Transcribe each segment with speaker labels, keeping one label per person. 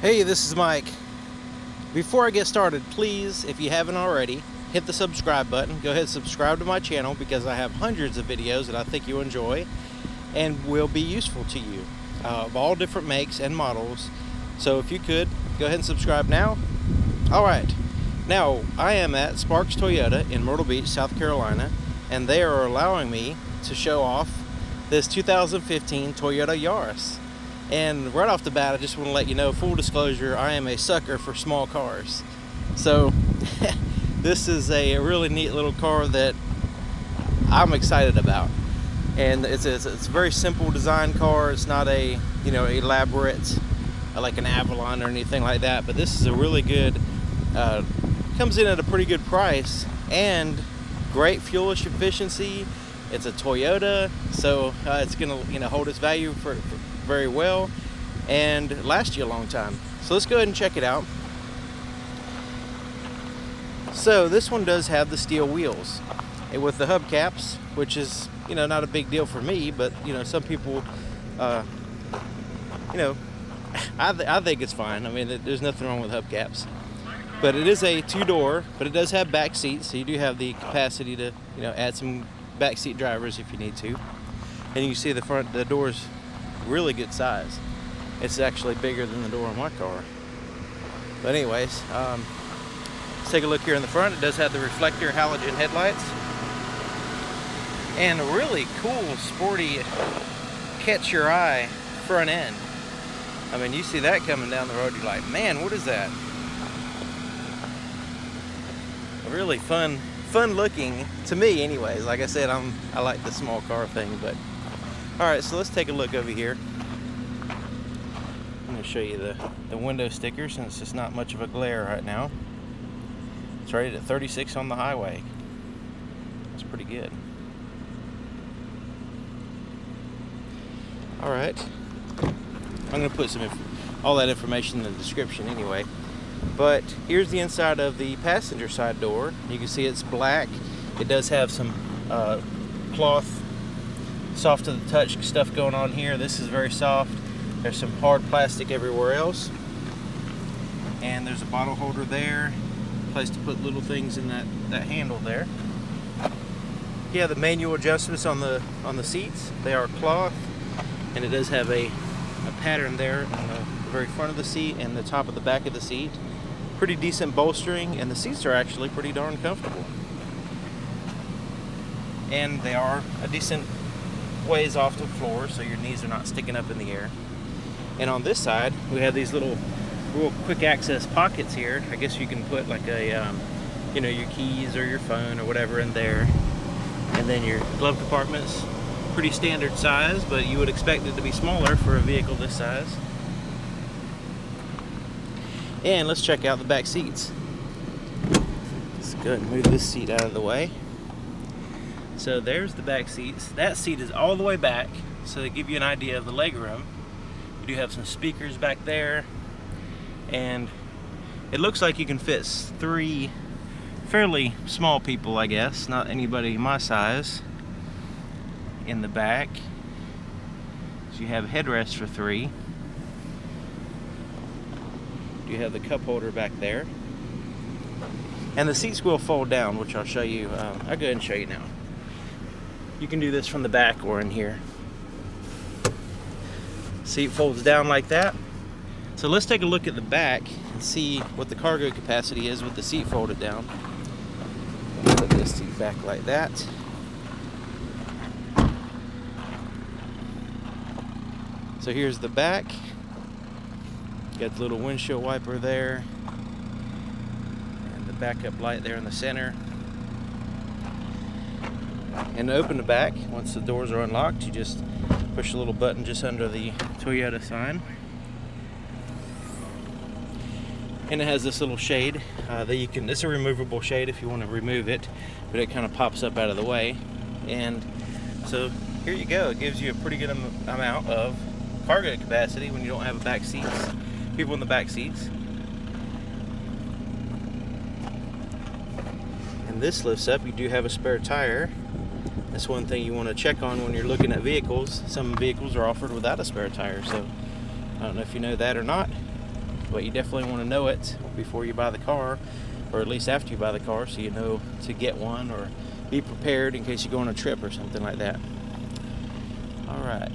Speaker 1: Hey, this is Mike. Before I get started, please, if you haven't already, hit the subscribe button. Go ahead and subscribe to my channel because I have hundreds of videos that I think you'll enjoy and will be useful to you uh, of all different makes and models. So if you could, go ahead and subscribe now. All right. Now, I am at Sparks Toyota in Myrtle Beach, South Carolina, and they are allowing me to show off this 2015 Toyota Yaris. And right off the bat, I just want to let you know, full disclosure, I am a sucker for small cars. So this is a really neat little car that I'm excited about. And it's a, it's a very simple design car. It's not a, you know, elaborate, uh, like an Avalon or anything like that. But this is a really good, uh, comes in at a pretty good price and great fuel efficiency. It's a Toyota, so uh, it's gonna, you know, hold its value for, for very well and last you a long time. So let's go ahead and check it out. So this one does have the steel wheels with the hubcaps, which is, you know, not a big deal for me, but, you know, some people, uh, you know, I, th I think it's fine. I mean, there's nothing wrong with hubcaps. But it is a two-door, but it does have back seats, so you do have the capacity to, you know, add some back seat drivers if you need to. And you see the front, the doors really good size. It's actually bigger than the door on my car. But anyways, um, let's take a look here in the front. It does have the reflector halogen headlights. And a really cool, sporty, catch your eye front end. I mean, you see that coming down the road, you're like, man, what is that? Really fun, fun looking, to me anyways. Like I said, I'm, I like the small car thing, but all right, so let's take a look over here. I'm gonna show you the, the window sticker since it's not much of a glare right now. It's rated at 36 on the highway. That's pretty good. All right. I'm gonna put some all that information in the description anyway. But here's the inside of the passenger side door. You can see it's black. It does have some uh, cloth soft to the touch stuff going on here. This is very soft. There's some hard plastic everywhere else. And there's a bottle holder there. Place to put little things in that, that handle there. Yeah, the manual adjustments on the on the seats. They are cloth and it does have a, a pattern there on the very front of the seat and the top of the back of the seat. Pretty decent bolstering and the seats are actually pretty darn comfortable. And they are a decent ways off the floor so your knees are not sticking up in the air. And on this side, we have these little real quick access pockets here. I guess you can put like a, um, you know, your keys or your phone or whatever in there. And then your glove compartment's pretty standard size, but you would expect it to be smaller for a vehicle this size. And let's check out the back seats. Let's go ahead and move this seat out of the way. So there's the back seats. That seat is all the way back, so to give you an idea of the leg room. You do have some speakers back there, and it looks like you can fit three fairly small people, I guess, not anybody my size, in the back. So you have headrests for three. You have the cup holder back there. And the seats will fold down, which I'll show you. Um, I'll go ahead and show you now. You can do this from the back or in here. Seat folds down like that. So let's take a look at the back and see what the cargo capacity is with the seat folded down. Put this seat back like that. So here's the back. Got the little windshield wiper there. And the backup light there in the center. And open the back, once the doors are unlocked, you just push a little button just under the Toyota sign. And it has this little shade uh, that you can, it's a removable shade if you want to remove it, but it kind of pops up out of the way. And so here you go. It gives you a pretty good amount of cargo capacity when you don't have back seats, people in the back seats. And this lifts up, you do have a spare tire that's one thing you want to check on when you're looking at vehicles. Some vehicles are offered without a spare tire, so I don't know if you know that or not. but you definitely want to know it before you buy the car, or at least after you buy the car, so you know to get one or be prepared in case you go on a trip or something like that. All right.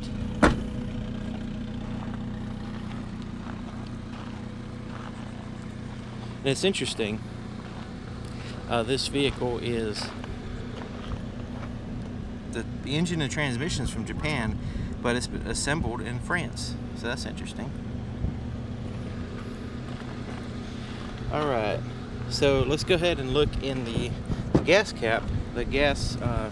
Speaker 1: And it's interesting. Uh, this vehicle is the, engine and transmission is from Japan, but it's assembled in France. So that's interesting. All right, so let's go ahead and look in the, the gas cap. The gas uh,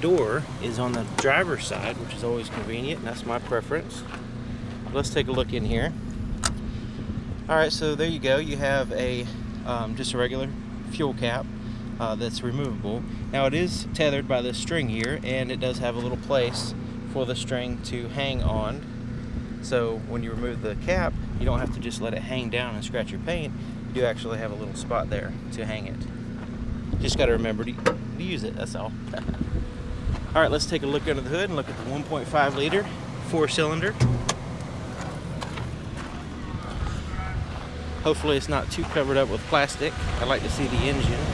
Speaker 1: door is on the driver's side, which is always convenient, and that's my preference. Let's take a look in here. All right, so there you go. You have a um, just a regular fuel cap uh, that's removable. Now it is tethered by this string here and it does have a little place for the string to hang on. So when you remove the cap, you don't have to just let it hang down and scratch your paint. You do actually have a little spot there to hang it. Just got to remember to, use it, that's all. all right, let's take a look under the hood and look at the 1.5 liter four cylinder. Hopefully it's not too covered up with plastic. I like to see the engine.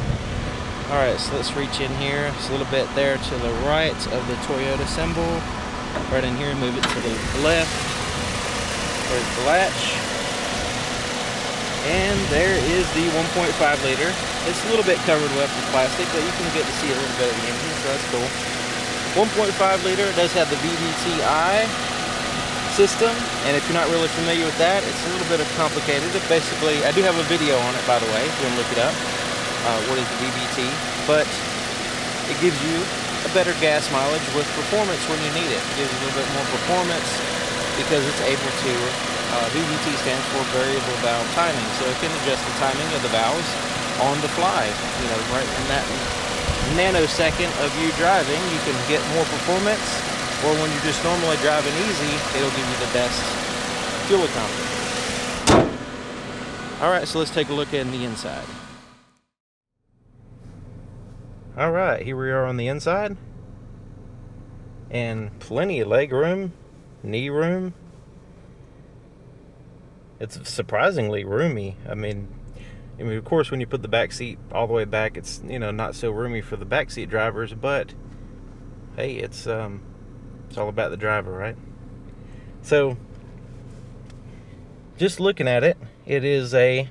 Speaker 1: Alright, so let's reach in here. It's a little bit there to the right of the Toyota symbol. Right in here, and move it to the left. There's the latch. And there is the 1.5 liter. It's a little bit covered up with plastic, but you can get to see a little bit of the engine, so that's cool. 1.5 liter does have the VVT-i system, and if you're not really familiar with that, it's a little bit of complicated. It basically, I do have a video on it, by the way, if you want to look it up uh, what is the VVT, but it gives you a better gas mileage with performance when you need it. It gives you a little bit more performance because it's able to, uh, VVT stands for variable valve timing, so it can adjust the timing of the valves on the fly. You know, right in that nanosecond of you driving, you can get more performance, or when you're just normally driving easy, it'll give you the best fuel economy. All right, so let's take a look in the inside. All right, here we are on the inside. And plenty of leg room, knee room. It's surprisingly roomy. I mean, I mean, of course, when you put the back seat all the way back, it's you know not so roomy for the back seat drivers. But hey, it's um, it's all about the driver, right? So, just looking at it, it is a.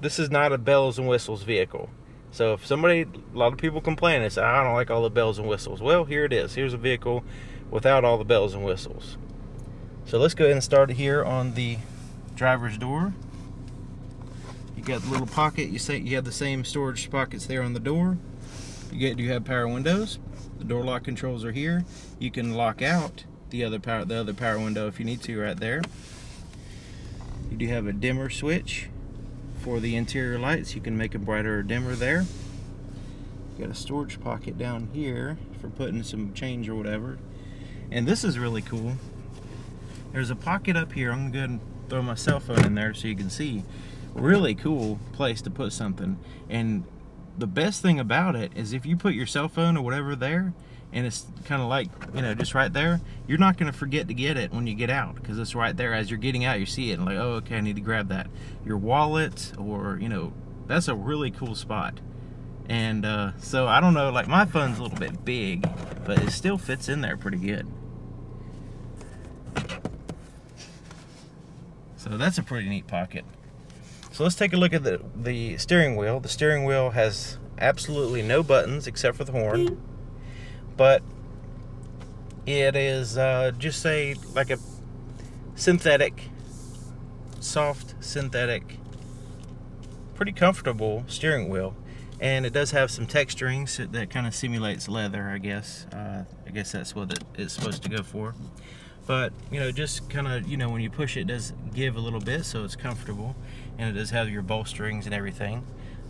Speaker 1: This is not a bells and whistles vehicle. So if somebody, a lot of people complain and say, I don't like all the bells and whistles. Well, here it is. Here's a vehicle without all the bells and whistles. So let's go ahead and start here on the driver's door. You got the little pocket. You say you have the same storage pockets there on the door. You get you have power windows. The door lock controls are here. You can lock out the other power the other power window if you need to right there. You do have a dimmer switch for the interior lights. You can make them brighter or dimmer there. Got a storage pocket down here for putting some change or whatever. And this is really cool. There's a pocket up here. I'm to go and throw my cell phone in there so you can see. Really cool place to put something. And the best thing about it is if you put your cell phone or whatever there, and it's kind of like you know just right there you're not going to forget to get it when you get out because it's right there as you're getting out you see it and like oh okay i need to grab that. Your wallet or you know that's a really cool spot. And uh, so i don't know like my phone's a little bit big but it still fits in there pretty good. So that's a pretty neat pocket. So let's take a look at the the steering wheel. The steering wheel has absolutely no buttons except for the horn but it is uh, just say like a synthetic, soft synthetic, pretty comfortable steering wheel. And it does have some texturing so that kind of simulates leather, I guess. Uh, I guess that's what it is supposed to go for. But, you know, just kind of, you know, when you push it, it does give a little bit, so it's comfortable. And it does have your bolsterings and everything.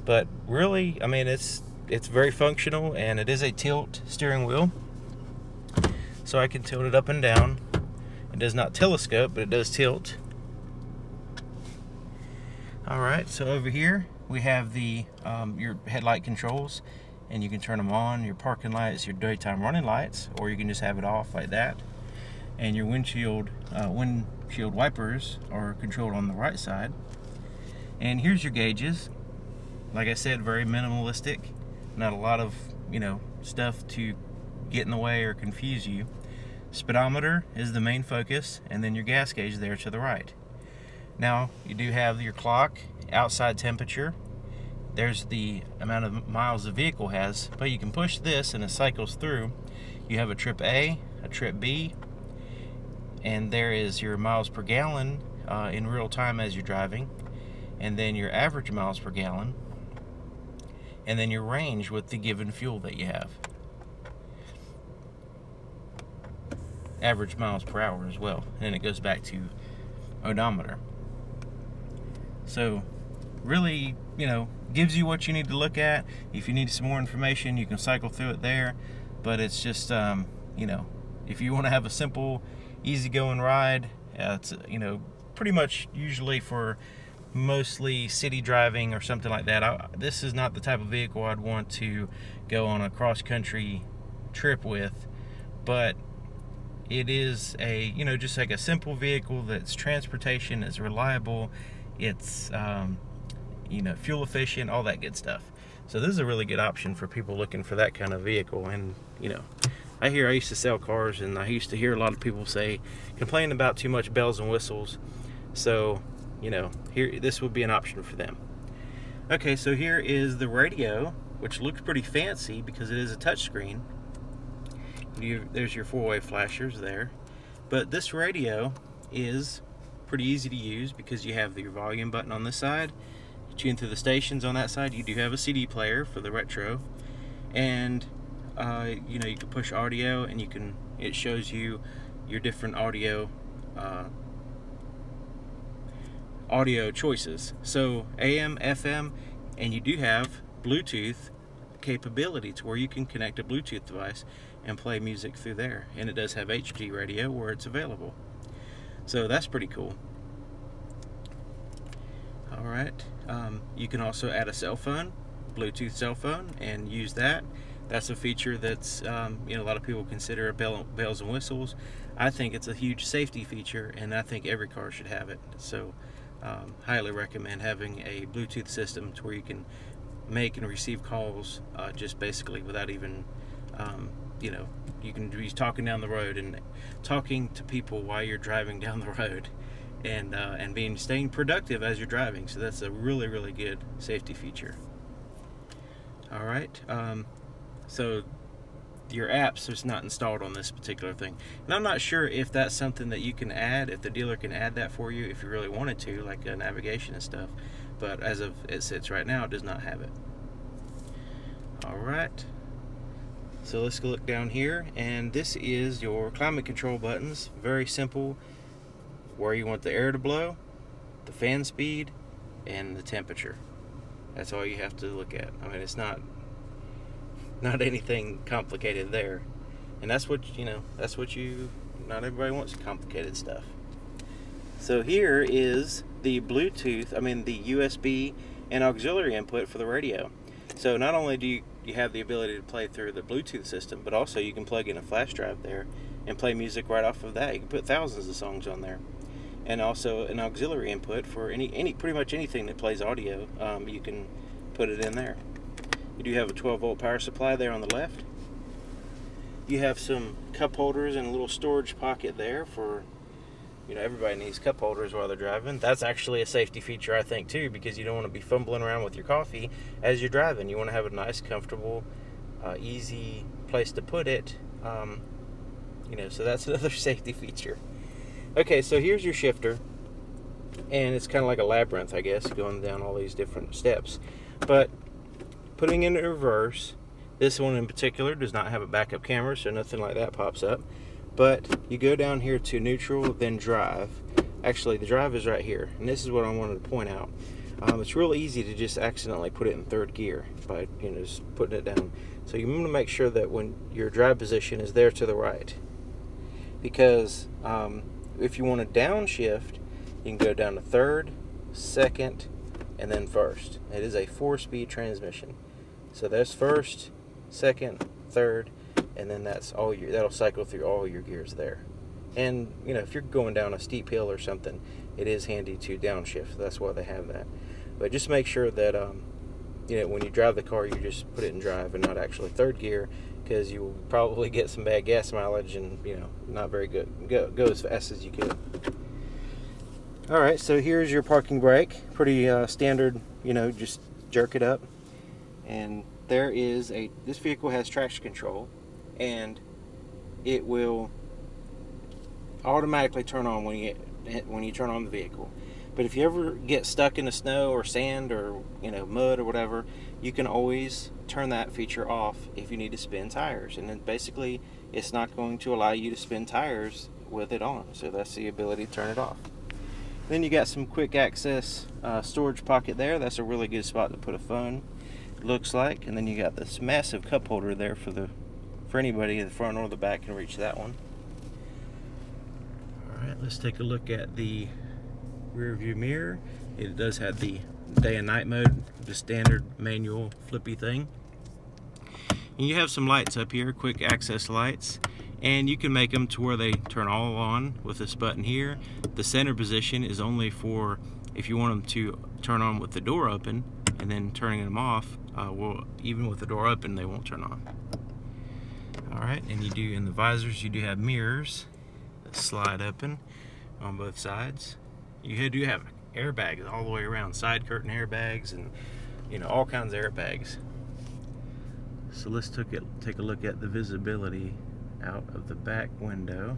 Speaker 1: But really, I mean, it's it's very functional and it is a tilt steering wheel so I can tilt it up and down it does not telescope but it does tilt alright so over here we have the um, your headlight controls and you can turn them on your parking lights your daytime running lights or you can just have it off like that and your windshield uh, windshield wipers are controlled on the right side. And here's your gauges. Like I said, very minimalistic. Not a lot of you know stuff to get in the way or confuse you. Speedometer is the main focus, and then your gas gauge there to the right. Now, you do have your clock, outside temperature. There's the amount of miles the vehicle has, but you can push this and it cycles through. You have a trip A, a trip B, and there is your miles per gallon uh, in real time as you're driving, and then your average miles per gallon, and then your range with the given fuel that you have. average miles per hour as well. And it goes back to odometer. So, really, you know, gives you what you need to look at. If you need some more information, you can cycle through it there. But it's just, um, you know, if you want to have a simple, easygoing ride, uh, it's, you know, pretty much usually for mostly city driving or something like that. I, this is not the type of vehicle I'd want to go on a cross country trip with, but it is a you know just like a simple vehicle that's transportation is reliable it's um, you know fuel efficient all that good stuff. So this is a really good option for people looking for that kind of vehicle. And you know I hear I used to sell cars and I used to hear a lot of people say complain about too much bells and whistles. So you know here this would be an option for them okay so here is the radio which looks pretty fancy because it is a touchscreen you, there's your four-way flashers there. But this radio is pretty easy to use because you have your volume button on this side. You tune through the stations on that side. You do have a CD player for the retro. And, uh, you know, you can push audio and you can, it shows you your different audio uh, audio choices. So AM, FM, and you do have Bluetooth capability to where you can connect a Bluetooth device and play music through there. And it does have HD radio where it's available. So that's pretty cool. Alright, um, you can also add a cell phone, Bluetooth cell phone, and use that. That's a feature that's, um, you know, a lot of people consider bell, bells and whistles. I think it's a huge safety feature, and I think every car should have it. So, um, highly recommend having a Bluetooth system to where you can make and receive calls uh, just basically without even um, you know, you can be talking down the road and talking to people while you're driving down the road and uh, and being staying productive as you're driving. So that's a really really good safety feature. All right, um, so your apps is not installed on this particular thing, and I'm not sure if that's something that you can add. If the dealer can add that for you, if you really wanted to, like uh, navigation and stuff. But as of it sits right now, it does not have it. All right. So let's look down here and this is your climate control buttons. Very simple. Where you want the air to blow, the fan speed, and the temperature. That's all you have to look at. I mean it's not not anything complicated there. And that's what you know, that's what you not everybody wants complicated stuff. So here is the Bluetooth, I mean the USB and auxiliary input for the radio. So not only do you you have the ability to play through the Bluetooth system, but also you can plug in a flash drive there and play music right off of that. You can put thousands of songs on there. And also an auxiliary input for any, any pretty much anything that plays audio, um, you can put it in there. You do have a 12 volt power supply there on the left. You have some cup holders and a little storage pocket there for you know everybody needs cup holders while they're driving. That's actually a safety feature i think too because you don't want to be fumbling around with your coffee as you're driving. You want to have a nice comfortable uh, easy place to put it um, you know so that's another safety feature. Okay so here's your shifter and it's kind of like a labyrinth i guess going down all these different steps. But putting in reverse this one in particular does not have a backup camera so nothing like that pops up but you go down here to neutral, then drive. Actually, the drive is right here, and this is what I wanted to point out. Um, it's real easy to just accidentally put it in third gear by you know just putting it down. So you want to make sure that when your drive position is there to the right, because um, if you want to downshift, you can go down to third, second, and then first. It is a four-speed transmission, so that's first, second, third, and then that's all your that'll cycle through all your gears there And you know, if you're going down a steep hill or something, it is handy to downshift. That's why they have that. But just make sure that um, you know when you drive the car, you just put it in drive and not actually third gear, because you will probably get some bad gas mileage and you know not very good. Go go as fast as you can. All right, so here's your parking brake. Pretty uh, standard, you know, just jerk it up, and there is a. This vehicle has traction control, and it will automatically turn on when you when you turn on the vehicle. But if you ever get stuck in the snow or sand or you know mud or whatever, you can always turn that feature off if you need to spin tires. And then basically, it's not going to allow you to spin tires with it on. So that's the ability to turn it off. Then you got some quick access uh, storage pocket there. That's a really good spot to put a phone. Looks like, and then you got this massive cup holder there for the for anybody in the front or the back can reach that one. All right, let's take a look at the rear view mirror. It does have the day and night mode, the standard manual flippy thing. And you have some lights up here, quick access lights. And you can make them to where they turn all on with this button here. The center position is only for if you want them to turn on with the door open and then turning them off, uh, well, even with the door open, they won't turn on. All right, and you do in the visors, you do have mirrors that slide open on both sides you do have airbags all the way around, side curtain airbags, and you know all kinds of airbags. So let's take it, take a look at the visibility out of the back window.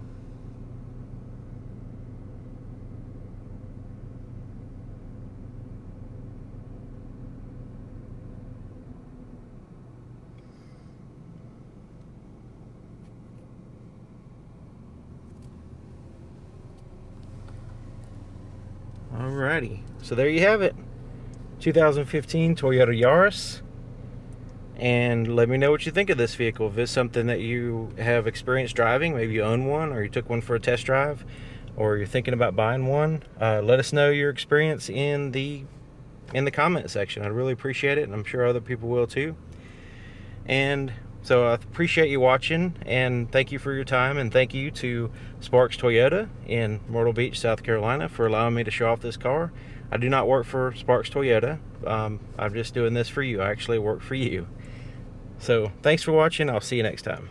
Speaker 1: Alrighty, so there you have it. 2015 Toyota Yaris. And let me know what you think of this vehicle. If it's something that you have experience driving, maybe you own one or you took one for a test drive or you're thinking about buying one, uh, let us know your experience in the in the comment section. I'd really appreciate it and I'm sure other people will too. And so I appreciate you watching and thank you for your time and thank you to Sparks Toyota in Myrtle Beach, South Carolina for allowing me to show off this car. I do not work for Sparks Toyota. Um, I'm just doing this for you. I actually work for you. So thanks for watching. I'll see you next time.